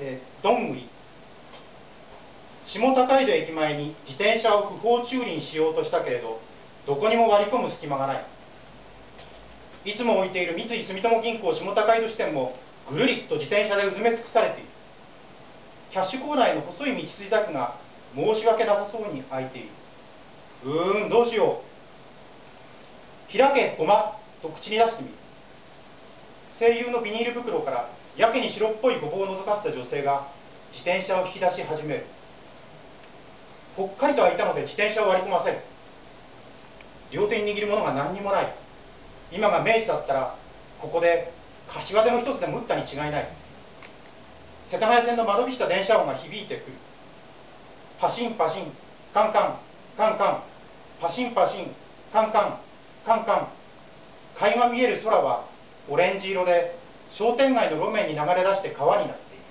えー、どんぐり下高井戸駅前に自転車を不法駐輪しようとしたけれどどこにも割り込む隙間がない。いつも置いている三井住友銀行下高井戸支店もぐるりと自転車でうずめ尽くされている。キャッシュコーナーへの細い道筋だけが申し訳なさそうに開いている。うーんどうしよう。開けごまと口に出してみる。声優のビニール袋からやけに白っぽいごぼうを覗かせた女性が自転車を引き出し始める。ぽっかりと開いたので自転車を割り込ませる。両手に握るものが何にもない。今が明治だったらここで柏手の一つでも打ったに違いない。世田谷線の間延びした電車音が響いてくる。パシンパシンカンカンカンカン。パシンパシンカンカンカンカン。垣間見える空はオレンジ色で商店街の路面に流れ出して川になっている。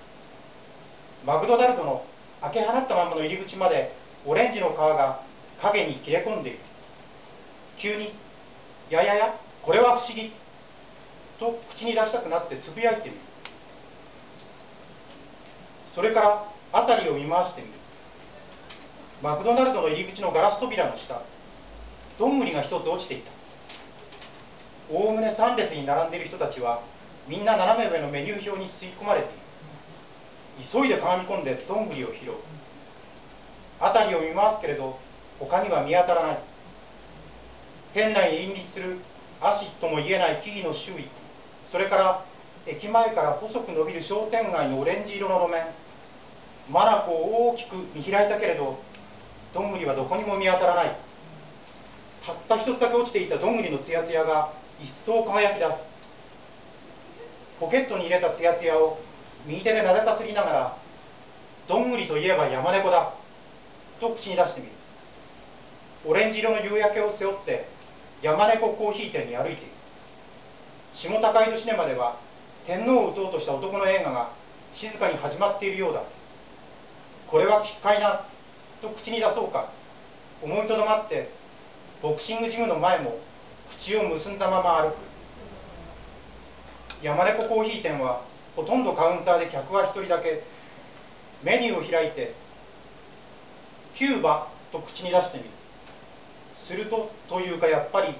マクドナルドの開け放ったままの入り口までオレンジの川が影に切れ込んでいる。急に「やややこれは不思議」と口に出したくなってつぶやいてみる。それから辺りを見回してみる。マクドナルドの入り口のガラス扉の下どんぐりが一つ落ちていた。おおむね3列に並んでいる人たちはみんな斜め上のメニュー表に吸い込まれている。急いでかがみ込んでどんぐりを拾う。辺りを見回すけれど他には見当たらない。店内に林立する。足とも言えない木々の周囲。それから駅前から細く伸びる商店街のオレンジ色の路面。マナコを大きく見開いたけれどどんぐりはどこにも見当たらない。たった一つだけ落ちていたどんぐりのツヤツヤが一層輝き出す。ポケットに入れたツヤツヤを右手でなでさすりながらどんぐりといえば山猫だと口に出してみる。オレンジ色の夕焼けを背負って山猫コーヒー店に歩いている。下高井戸シネマでは天皇を撃とうとした男の映画が静かに始まっているようだ。これは奇怪なと口に出そうか。思いとどまってボクシングジムの前も口を結んだまま歩く。山猫コーヒー店はほとんどカウンターで客は1人だけメニューを開いてキューバと口に出してみる。するとというかやっぱり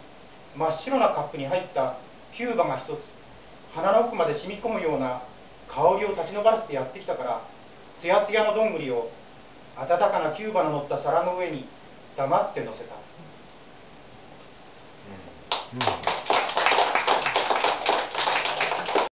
真っ白なカップに入ったキューバが一つ鼻の奥まで染み込むような香りを立ち上らせてやってきたからつやつやのどんぐりを温かなキューバの乗った皿の上に黙って乗せた、うん。